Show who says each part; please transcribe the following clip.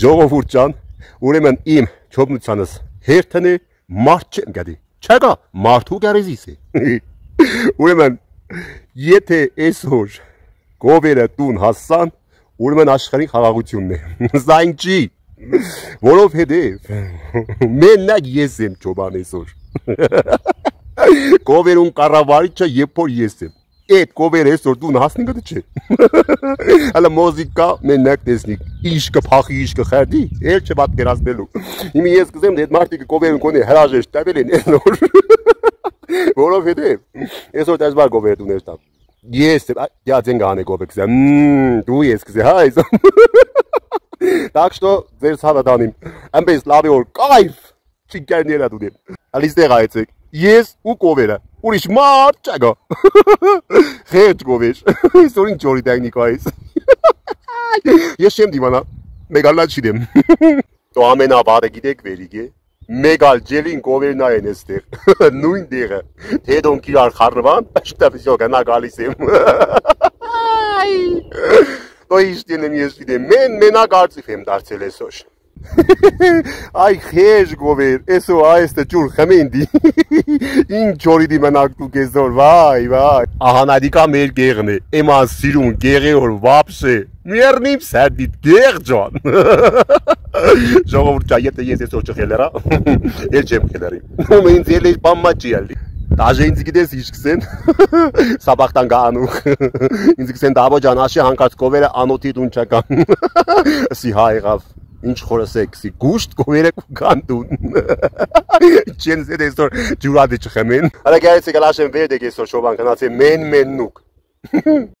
Speaker 1: Ժողովուրդ ջան, ուրեմն իմ ճոբնությանս հերթն է մարդ չեմ գադի։ Չկա, մարդու գարեզիս է։ Ուրեմն եթե այսօր գովերը տուն հասան, ուրեմն աշխարհի խաղաղությունն է։ Սա ինչի։ Որովհետև մենակ ես եմ ճոբան այսօր։ Գովերուն կառավարիչը երբ որ ես եմ այդ կովերը այսօր դու հասնի գտի չէ։ Հələ մոզիկա մենակ տեսնի։ Ինչ կփախի, ինչ կխերդի, էլ չպատկերացնելու։ Հիմա ես կզեմ դե այդ մարտիկը կովերն կոնի հրաժեշտ տվել են այսօր։ Որովհետև այսօր դժվար կովեր դուներ տա։ Ես я деньги անը կովեր կզեմ։ Դու ես կզե հայ։ Так что ձեր ցավը դանիմ։ Ամբես լավի օր կայֆ։ Չիկերներա դու դեմ։ Ալիստեղ այցեք։ Ես ու կովերը ուրիշ մարդ չկա։ Խետ գովեր։ Այսօր ինչ օրի տեխնիկայից։ Ես չեմ դիմանա։ Մեգալա չիդեմ։ Դու ամենաբարը գիտեք վերիգե։ Մեգալ ջելին կովերնա են էստեղ։ Նույն դեղը։ Թե դոնք իրար խառնվան, աշտա վիզո գնա գալիս եմ։ Դու իշտին եմ ես դեմ։ Մեն մենակ արծիվ եմ դարձել այսօր։ Xeş gover, eso a este ջուր խմենդի։ Ինչ օրիդի մնակ դու գեզոր, վայ, վայ։ Ահանադիկա մեր գեղն է։ Էմա սիրուն գեղի որ վապշե։ Մերնիմ սադիտ գեղ ջան։ Ժողովուրդ ջա, եթե ես այսօր չխելերա, էլ չեմ խելերի։ Ու ինձ ելի բամմաճի ալի։ Դաժե ինձ գիտես ինչ կսեն։ Սաբախտան գանուխ։ Ինձ կսեն դավո ջան, աշի հանկարծ կովերը անոթի դուն չկան։ Սի հայ եղավ ինչ խորսեքսի գուշտ կովերը կանդուն չեն զեդ այսօր ջուրադի չխմեն արա գայցի գլաշեն վեդեք այսօր շոբան կնացի մեն մեն նուկ